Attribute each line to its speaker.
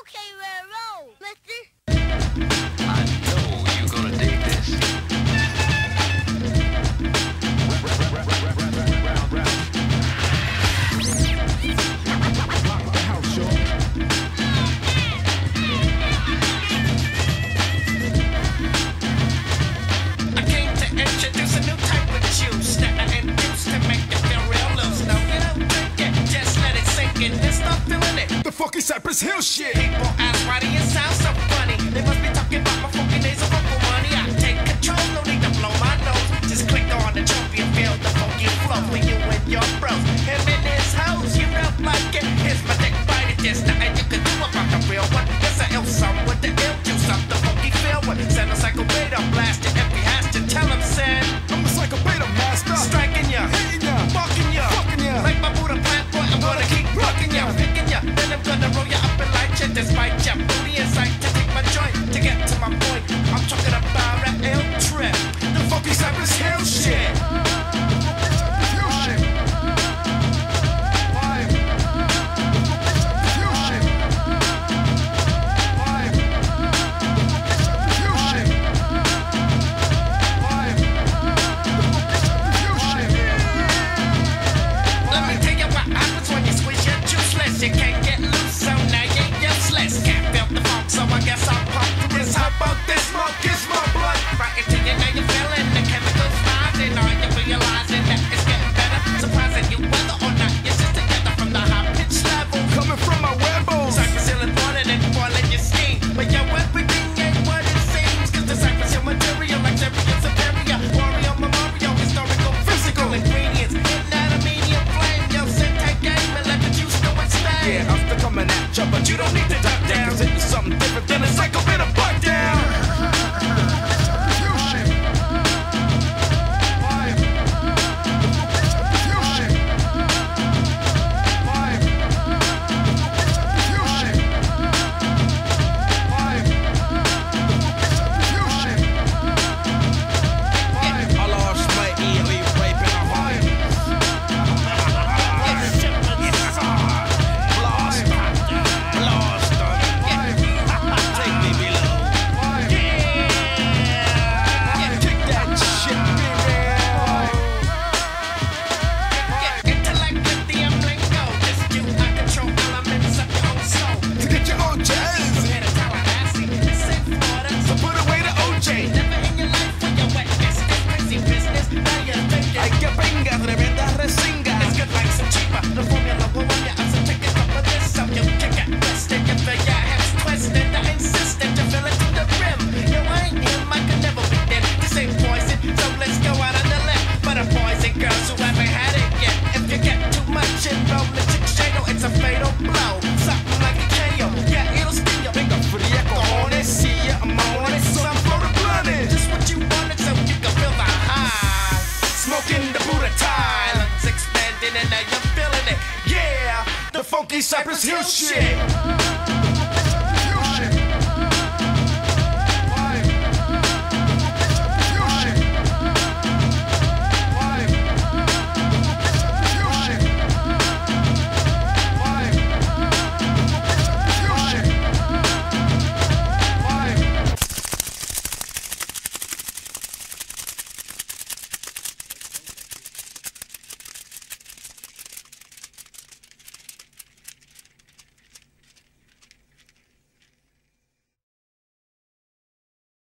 Speaker 1: Okay, roll, mister.
Speaker 2: funky Cypress Hill shit.
Speaker 3: People ask why do you sound so funny? They must be talking about my funky nasal Being my joint to get to my point. I'm talking about an L trip. The shit. but
Speaker 2: you don't need to duck down. It's something different than
Speaker 3: it's you're feeling it.
Speaker 2: Yeah, the funky Cypress Hill shit.